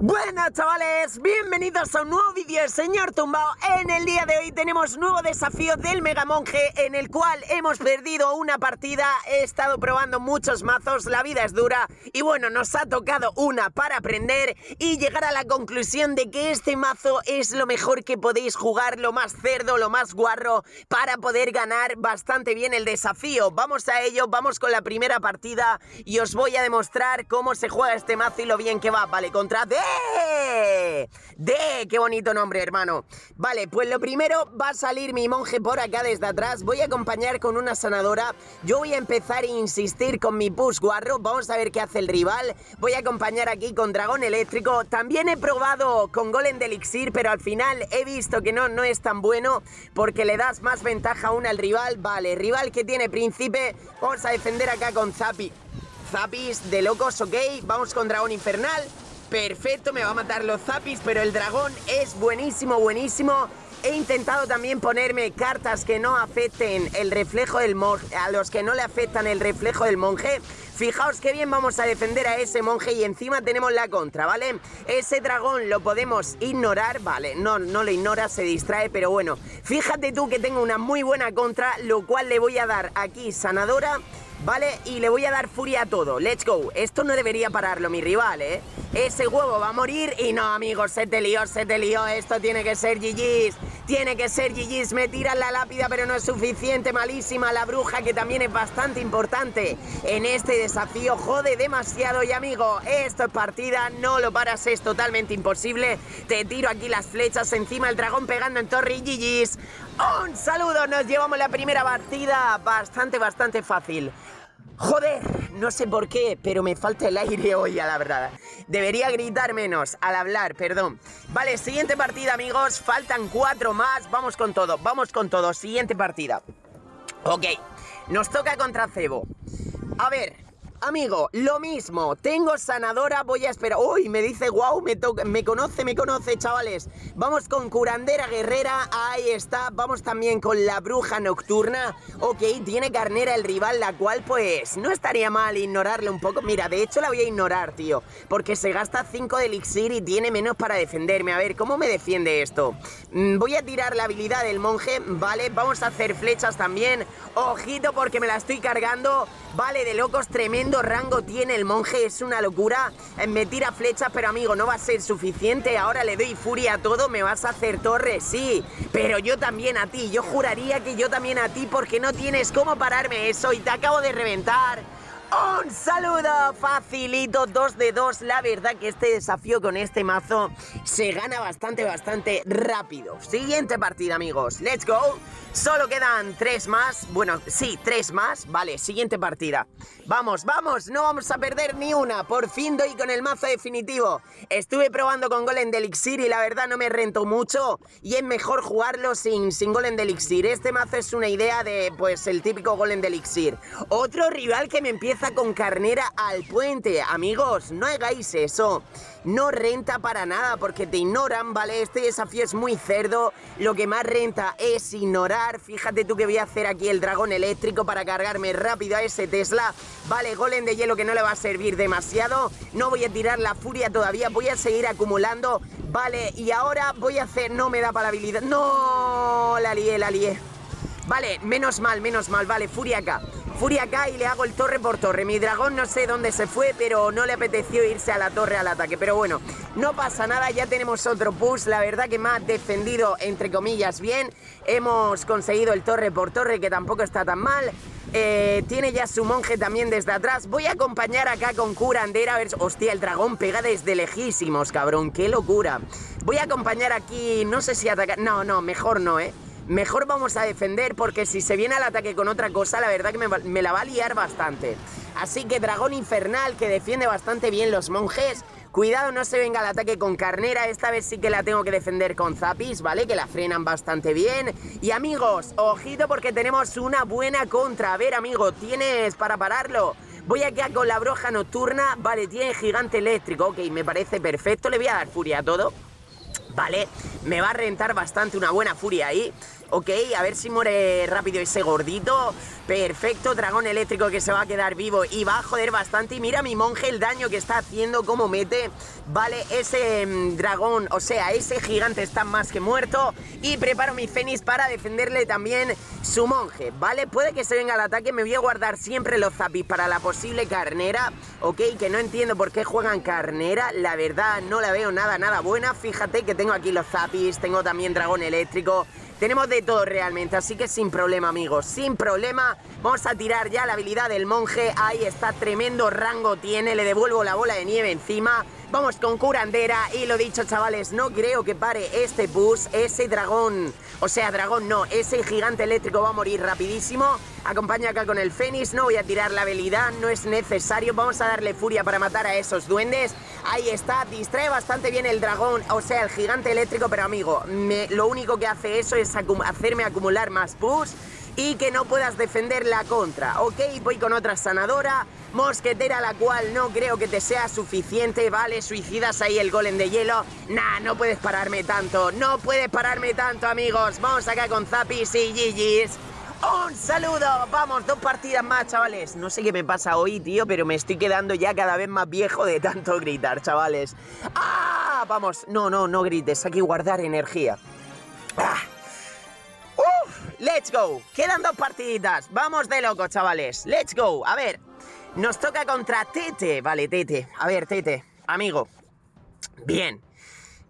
Buenas chavales, bienvenidos a un nuevo vídeo señor Tumbao. En el día de hoy tenemos nuevo desafío del Mega Monje En el cual hemos perdido una partida. He estado probando muchos mazos, la vida es dura Y bueno, nos ha tocado una para aprender Y llegar a la conclusión de que este mazo es lo mejor que podéis jugar Lo más cerdo, lo más guarro Para poder ganar bastante bien el desafío. Vamos a ello, vamos con la primera partida Y os voy a demostrar cómo se juega este mazo y lo bien que va. Vale, contra D ¡De! ¡Qué bonito nombre, hermano! Vale, pues lo primero va a salir mi monje por acá desde atrás. Voy a acompañar con una sanadora. Yo voy a empezar a insistir con mi push guarro. Vamos a ver qué hace el rival. Voy a acompañar aquí con dragón eléctrico. También he probado con golem de elixir, pero al final he visto que no, no es tan bueno porque le das más ventaja aún al rival. Vale, rival que tiene príncipe. Vamos a defender acá con Zapi. Zapis de locos, ok. Vamos con dragón infernal. Perfecto, me va a matar los zapis, pero el dragón es buenísimo, buenísimo. He intentado también ponerme cartas que no afecten el reflejo del monje, a los que no le afectan el reflejo del monje. Fijaos qué bien vamos a defender a ese monje y encima tenemos la contra, ¿vale? Ese dragón lo podemos ignorar, vale, no, no lo ignora, se distrae, pero bueno. Fíjate tú que tengo una muy buena contra, lo cual le voy a dar aquí sanadora ¿vale? Y le voy a dar furia a todo. Let's go. Esto no debería pararlo mi rival, ¿eh? Ese huevo va a morir y no, amigos, se te lió, se te lió. Esto tiene que ser GG's. Tiene que ser GG's. Me tiran la lápida, pero no es suficiente. Malísima la bruja, que también es bastante importante en este desafío. Jode demasiado y, amigo, esto es partida. No lo paras, es totalmente imposible. Te tiro aquí las flechas encima, el dragón pegando en torre y GG's. Un saludo, nos llevamos la primera partida. Bastante, bastante fácil. Joder, no sé por qué, pero me falta el aire hoy, a la verdad. Debería gritar menos al hablar, perdón. Vale, siguiente partida, amigos. Faltan cuatro más. Vamos con todo, vamos con todo. Siguiente partida. Ok, nos toca contra Cebo. A ver, Amigo, lo mismo, tengo sanadora, voy a esperar... ¡Uy! Me dice, wow, me, me conoce, me conoce, chavales. Vamos con curandera guerrera, ahí está. Vamos también con la bruja nocturna. Ok, tiene carnera el rival, la cual pues no estaría mal ignorarle un poco. Mira, de hecho la voy a ignorar, tío. Porque se gasta 5 de elixir y tiene menos para defenderme. A ver, ¿cómo me defiende esto? Mm, voy a tirar la habilidad del monje, ¿vale? Vamos a hacer flechas también. Ojito porque me la estoy cargando. Vale, de locos, tremendo rango tiene el monje, es una locura. Eh, me tira flechas, pero amigo, no va a ser suficiente. Ahora le doy furia a todo, me vas a hacer torre, sí. Pero yo también a ti, yo juraría que yo también a ti porque no tienes cómo pararme eso y te acabo de reventar. Un saludo facilito, 2 de 2 La verdad que este desafío con este mazo se gana bastante, bastante rápido. Siguiente partida, amigos, let's go. Solo quedan 3 más. Bueno, sí, 3 más, vale, siguiente partida. Vamos, vamos, no vamos a perder ni una. Por fin doy con el mazo definitivo. Estuve probando con Golem de Elixir Y la verdad no me rentó mucho. Y es mejor jugarlo sin, sin Golem de Elixir Este mazo es una idea de, pues, el típico Golem de Elixir Otro rival que me empieza con carnera al puente. Amigos, no hagáis eso. No renta para nada porque te ignoran, ¿vale? Este desafío es muy cerdo. Lo que más renta es ignorar. Fíjate tú que voy a hacer aquí el dragón eléctrico para cargarme rápido a ese Tesla. Vale, golem de hielo que no le va a servir demasiado. No voy a tirar la furia todavía. Voy a seguir acumulando. Vale, y ahora voy a hacer... No me da para habilidad. ¡No! La lié, la lié. Vale, menos mal, menos mal. Vale, furia acá. Furia acá y le hago el torre por torre. Mi dragón no sé dónde se fue, pero no le apeteció irse a la torre al ataque. Pero bueno, no pasa nada, ya tenemos otro push. La verdad que me ha defendido, entre comillas, bien. Hemos conseguido el torre por torre, que tampoco está tan mal. Eh, tiene ya su monje también desde atrás. Voy a acompañar acá con curandera. A ver, hostia, el dragón pega desde lejísimos, cabrón. ¡Qué locura! Voy a acompañar aquí, no sé si atacar... No, no, mejor no, ¿eh? Mejor vamos a defender porque si se viene al ataque con otra cosa, la verdad que me, la va a liar bastante. Así que dragón infernal que defiende bastante bien los monjes. Cuidado, no se venga al ataque con carnera. Esta vez sí que la tengo que defender con zapis, ¿vale? Que la frenan bastante bien. Y amigos, ojito porque tenemos una buena contra. A ver, amigo, ¿tienes para pararlo? Voy acá con la broja nocturna. Vale, tiene gigante eléctrico. Ok, me parece perfecto. Le voy a dar furia a todo. Vale, me va a rentar bastante una buena furia ahí. Ok, a ver si muere rápido ese gordito. Perfecto, dragón eléctrico que se va a quedar vivo y va a joder bastante. Y mira mi monje el daño que está haciendo, cómo mete. Vale, ese mm, dragón, o sea, ese gigante está más que muerto. Y preparo mi Fénix para defenderle también su monje. Vale, puede que se venga al ataque. Me voy a guardar siempre los zapis para la posible carnera. Ok, que no entiendo por qué juegan carnera. La verdad, no la veo nada, nada buena. Fíjate que tengo aquí los zapis, tengo también dragón eléctrico. Tenemos de todo realmente, así que sin problema, amigos. Sin problema, vamos a tirar ya la habilidad del monje. Ahí está, tremendo rango tiene. Le devuelvo la bola de nieve encima. Vamos con curandera y lo dicho, chavales, no creo que pare este push. Ese dragón, o sea, dragón no, ese gigante eléctrico va a morir rapidísimo. Acompaña acá con el Fénix, no voy a tirar la habilidad, no es necesario. Vamos a darle furia para matar a esos duendes. Ahí está, distrae bastante bien el dragón, o sea, el gigante eléctrico, pero amigo, lo único que hace eso es hacerme acumular más push y que no puedas defender la contra. Ok, voy con otra sanadora, mosquetera, la cual no creo que te sea suficiente, ¿vale? Suicidas ahí el golem de hielo. Nah, no puedes pararme tanto, no puedes pararme tanto, amigos. Vamos acá con Zapis y Gigis. ¡Un saludo! Vamos, dos partidas más, chavales. No sé qué me pasa hoy, tío, pero me estoy quedando ya cada vez más viejo de tanto gritar, chavales. ¡Ah! Vamos, no, no, no grites, hay que guardar energía. ¡Ah! ¡Let's go! Quedan dos partiditas. Vamos de loco, chavales. ¡Let's go! A ver, nos toca contra Tete. Vale, Tete. A ver, Tete, amigo. Bien.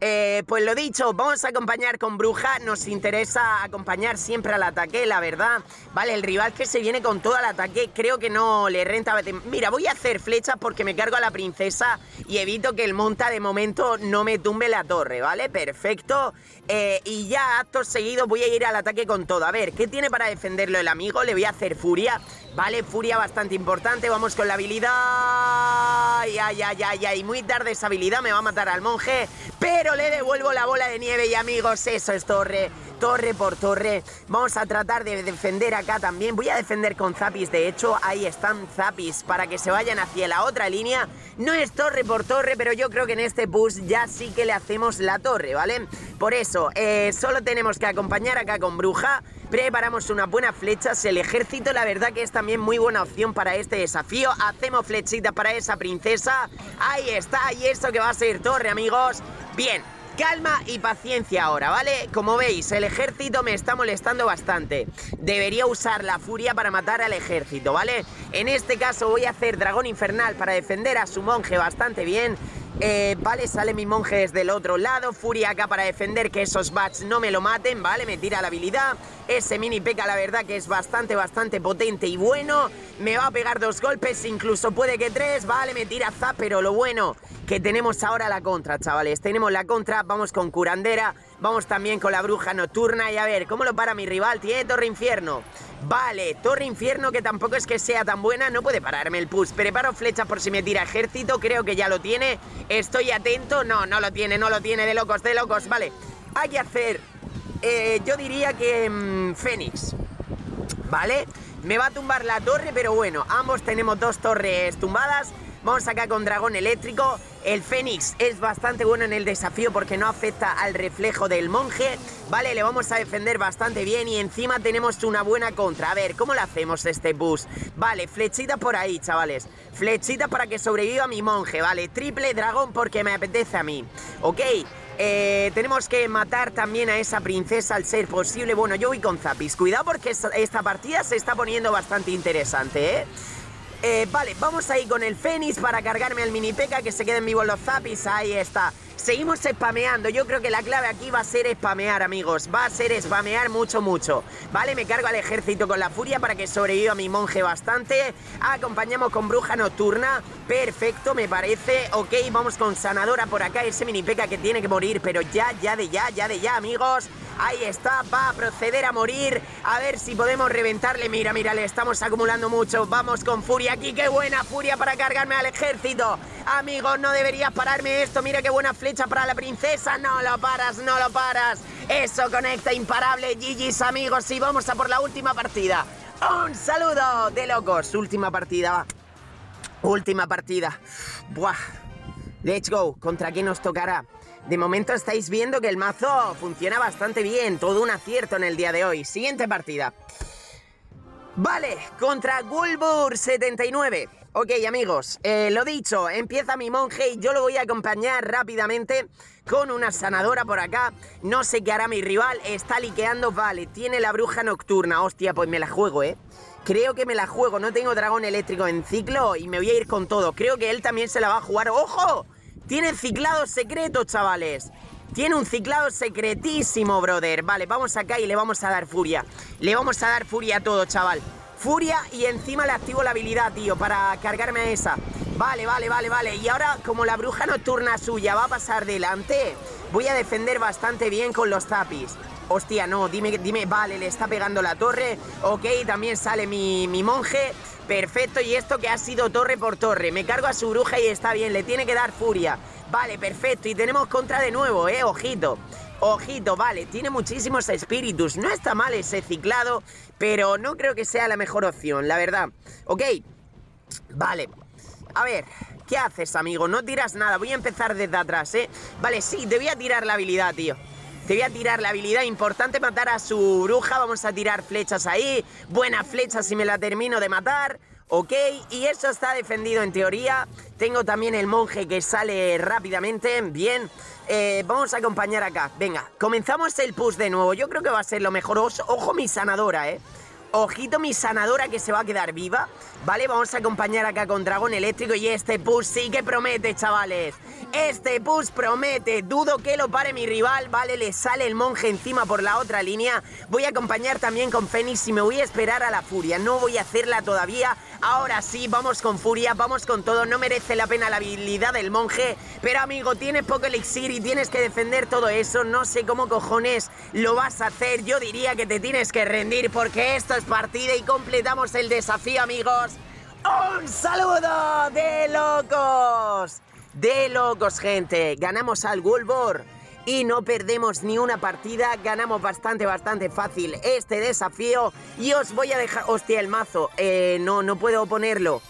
Eh, pues lo dicho, vamos a acompañar con Bruja. Nos interesa acompañar siempre al ataque, la verdad. Vale, el rival que se viene con todo el ataque, creo que no le renta. Mira, voy a hacer flechas porque me cargo a la princesa y evito que el monta de momento no me tumbe la torre, ¿vale? Perfecto. Eh, y ya actos seguidos voy a ir al ataque con todo. A ver, ¿qué tiene para defenderlo el amigo? Le voy a hacer furia. Vale, furia bastante importante. Vamos con la habilidad. Ay, ay, ay, ay. Muy tarde esa habilidad me va a matar al monje. Pero le devuelvo la bola de nieve y amigos, eso es torre torre por torre. Vamos a tratar de defender acá también. Voy a defender con Zapis, de hecho, ahí están Zapis para que se vayan hacia la otra línea. No es torre por torre, pero yo creo que en este push ya sí que le hacemos la torre, ¿vale? Por eso, eh, solo tenemos que acompañar acá con Bruja. Preparamos una buena flechas. El ejército, la verdad que es también muy buena opción para este desafío. Hacemos flechitas para esa princesa. Ahí está, y esto que va a ser torre, amigos. Bien, Calma y paciencia ahora, ¿vale? Como veis, el ejército me está molestando bastante. Debería usar la furia para matar al ejército, ¿vale? En este caso voy a hacer dragón infernal para defender a su monje bastante bien. Eh, vale, sale mi monje desde el otro lado. Furia acá para defender que esos bats no me lo maten, ¿vale? Me tira la habilidad. Ese mini peca, la verdad que es bastante, bastante potente y bueno. Me va a pegar dos golpes, incluso puede que tres. Vale, me tira zap, pero lo bueno que tenemos ahora la contra, chavales. Tenemos la contra, vamos con curandera. Vamos también con la bruja nocturna y a ver, ¿cómo lo para mi rival? Tiene Torre Infierno. Vale, Torre Infierno que tampoco es que sea tan buena, no puede pararme el push. Preparo flecha por si me tira ejército, creo que ya lo tiene. Estoy atento, no, no lo tiene, no lo tiene, de locos, de locos, vale. Hay que hacer, eh, yo diría que mm, Fénix, ¿vale? Me va a tumbar la torre, pero bueno, ambos tenemos dos torres tumbadas. Vamos acá con dragón eléctrico. El Fénix es bastante bueno en el desafío porque no afecta al reflejo del monje. Vale, le vamos a defender bastante bien y encima tenemos una buena contra. A ver, ¿cómo le hacemos este boost? Vale, flechita por ahí, chavales. Flechita para que sobreviva mi monje, vale. Triple dragón porque me apetece a mí. Ok, eh, tenemos que matar también a esa princesa al ser posible. Bueno, yo voy con Zapis. Cuidado porque esta partida se está poniendo bastante interesante, ¿eh? Eh, vale, vamos ahí con el Fénix para cargarme al mini P.E.K.K.A que se queden vivos los zapis. Ahí está. Seguimos spameando. Yo creo que la clave aquí va a ser spamear, amigos. Va a ser spamear mucho, mucho. Vale, me cargo al ejército con la furia para que sobreviva mi monje bastante. Acompañamos con bruja nocturna. Perfecto, me parece. Ok, vamos con sanadora por acá. Ese mini P.E.K.K.A que tiene que morir, pero ya, ya de ya, ya de ya, amigos. Ahí está, va a proceder a morir. A ver si podemos reventarle. Mira, mira, le estamos acumulando mucho. Vamos con furia aquí. ¡Qué buena furia para cargarme al ejército! Amigos, no deberías pararme esto. Mira qué buena flecha para la princesa. No lo paras, no lo paras. Eso conecta imparable. GG's, amigos. Y vamos a por la última partida. Un saludo de locos. Última partida, Última partida. Buah. Let's go. ¿Contra quién nos tocará? De momento estáis viendo que el mazo funciona bastante bien. Todo un acierto en el día de hoy. Siguiente partida. Vale, contra Gulbur 79. Ok, amigos, eh, lo dicho, empieza mi monje y yo lo voy a acompañar rápidamente con una sanadora por acá. No sé qué hará mi rival, está liqueando, vale, tiene la bruja nocturna. Hostia, pues me la juego, ¿eh? Creo que me la juego, no tengo dragón eléctrico en ciclo y me voy a ir con todo. Creo que él también se la va a jugar. ¡Ojo! Tiene ciclado secreto, chavales. Tiene un ciclado secretísimo, brother. Vale, vamos acá y le vamos a dar furia. Le vamos a dar furia a todo, chaval. Furia y encima le activo la habilidad, tío, para cargarme a esa. Vale, vale, vale, vale. Y ahora, como la bruja nocturna suya va a pasar delante, voy a defender bastante bien con los zapis. Hostia, no, dime, dime, vale, le está pegando la torre. Ok, también sale mi, mi monje. Perfecto, y esto que ha sido torre por torre. Me cargo a su bruja y está bien, le tiene que dar furia. Vale, perfecto, y tenemos contra de nuevo, eh, ojito. Ojito, vale, tiene muchísimos espíritus. No está mal ese ciclado, pero no creo que sea la mejor opción, la verdad. Ok, vale. A ver, ¿qué haces, amigo? No tiras nada, voy a empezar desde atrás, ¿eh? Vale, sí, te voy a tirar la habilidad, tío. Te voy a tirar la habilidad, importante matar a su bruja, vamos a tirar flechas ahí, buena flecha si me la termino de matar, ok, y eso está defendido en teoría, tengo también el monje que sale rápidamente, bien, eh, vamos a acompañar acá, venga, comenzamos el push de nuevo, yo creo que va a ser lo mejor, ojo mi sanadora, eh, Ojito mi sanadora que se va a quedar viva. Vale, vamos a acompañar acá con dragón eléctrico y este push sí que promete, chavales. Este push promete. Dudo que lo pare mi rival. Vale, le sale el monje encima por la otra línea. Voy a acompañar también con Fénix y me voy a esperar a la furia. No voy a hacerla todavía. Ahora sí, vamos con furia, vamos con todo. No merece la pena la habilidad del monje. Pero amigo, tienes poco elixir y tienes que defender todo eso. No sé cómo cojones lo vas a hacer. Yo diría que te tienes que rendir porque esto es partida y completamos el desafío, amigos. ¡Un saludo de locos! De locos, gente. Ganamos al Gulbor y no perdemos ni una partida. Ganamos bastante, bastante fácil este desafío. Y os voy a dejar... Hostia, el mazo. Eh, no, no puedo ponerlo.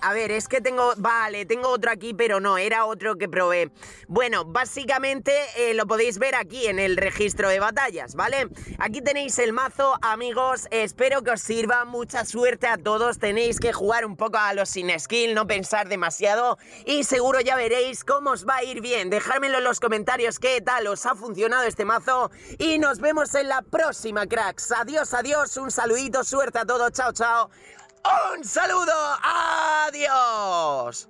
A ver, es que tengo... Vale, tengo otro aquí, pero no, era otro que probé. Bueno, básicamente eh, lo podéis ver aquí en el registro de batallas, ¿vale? Aquí tenéis el mazo, amigos. Espero que os sirva. Mucha suerte a todos. Tenéis que jugar un poco a los sin skill, no pensar demasiado. Y seguro ya veréis cómo os va a ir bien. Dejármelo en los comentarios qué tal os ha funcionado este mazo. Y nos vemos en la próxima, cracks. Adiós, adiós. Un saludito, suerte a todos. Chao, chao. ¡Un saludo! ¡Adiós!